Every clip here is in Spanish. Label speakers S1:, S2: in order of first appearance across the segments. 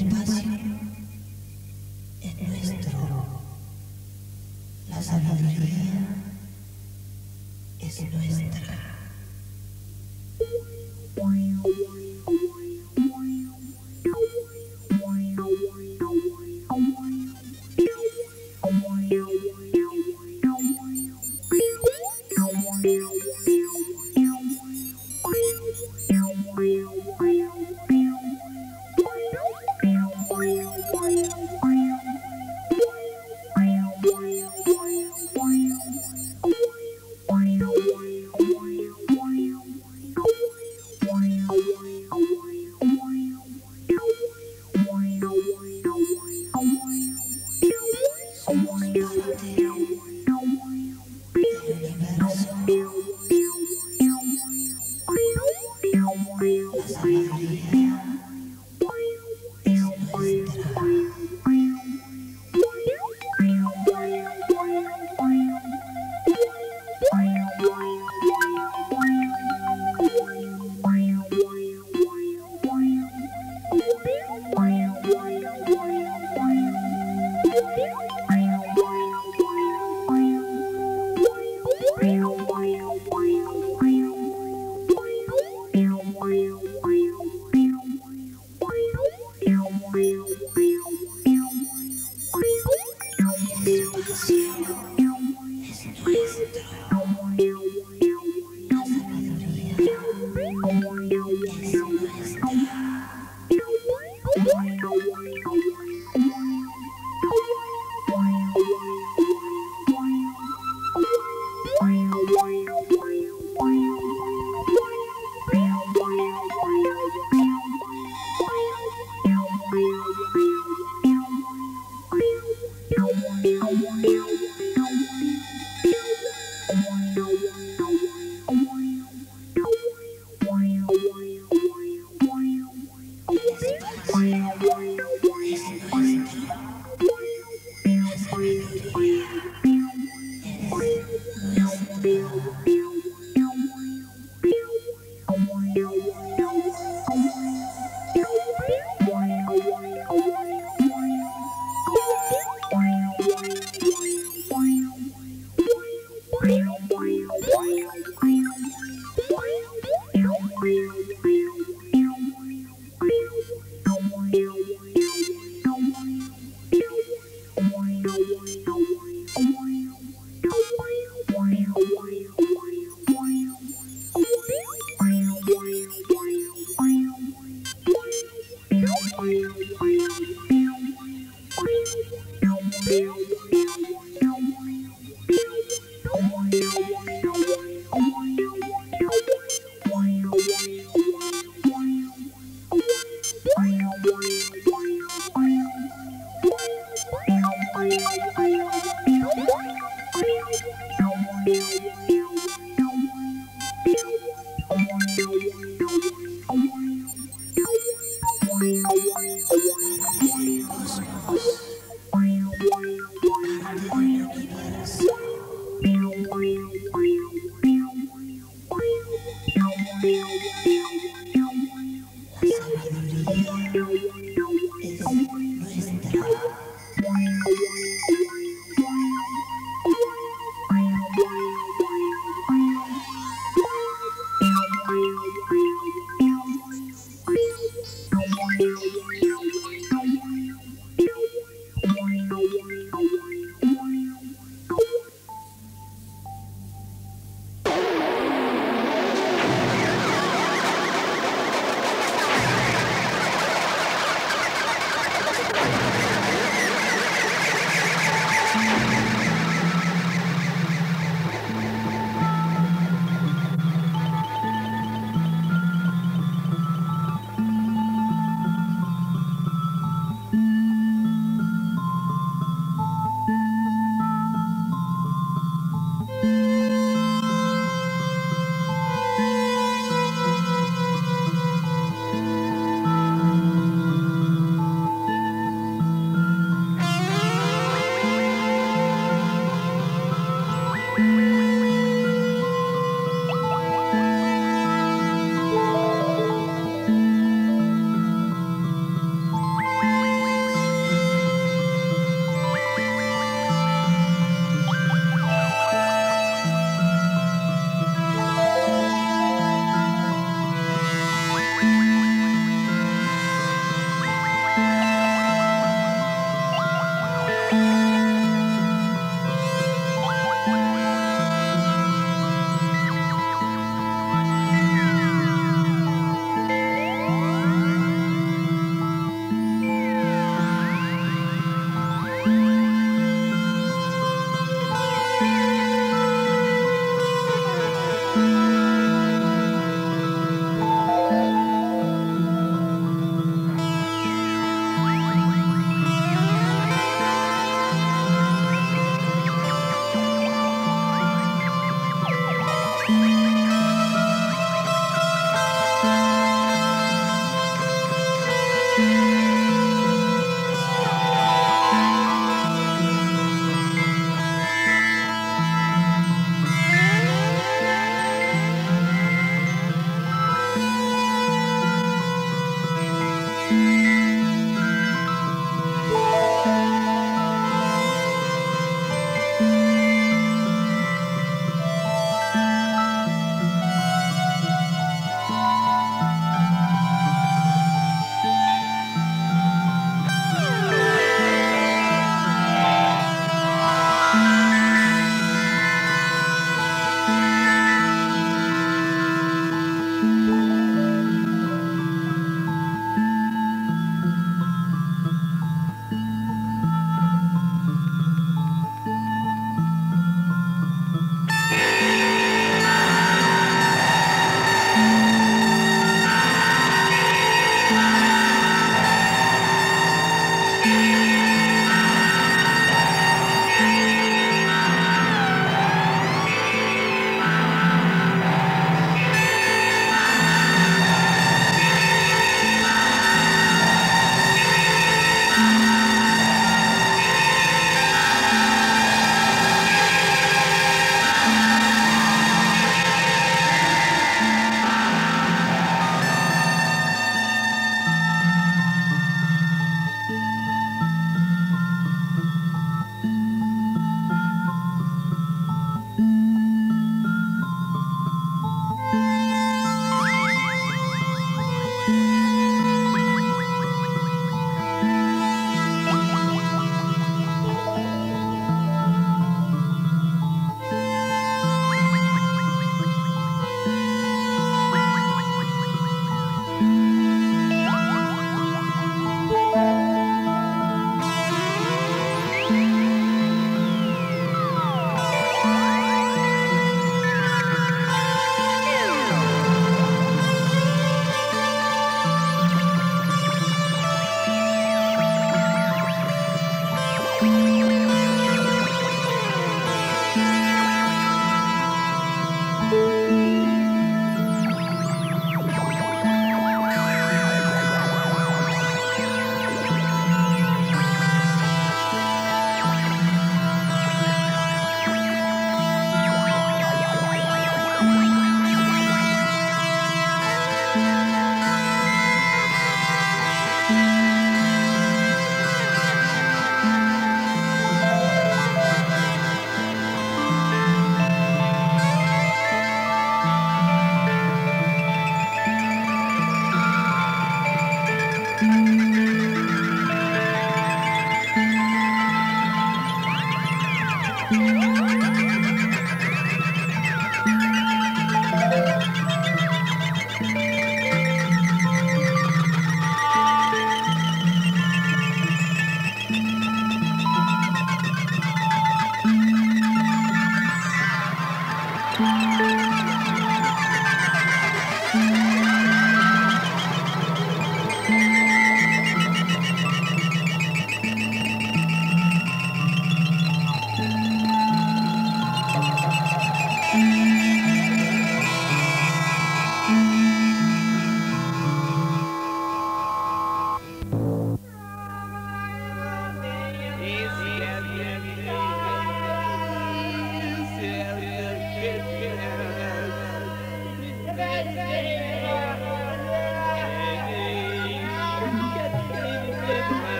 S1: espacio es nuestro. La sabiduría.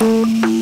S1: Thank you.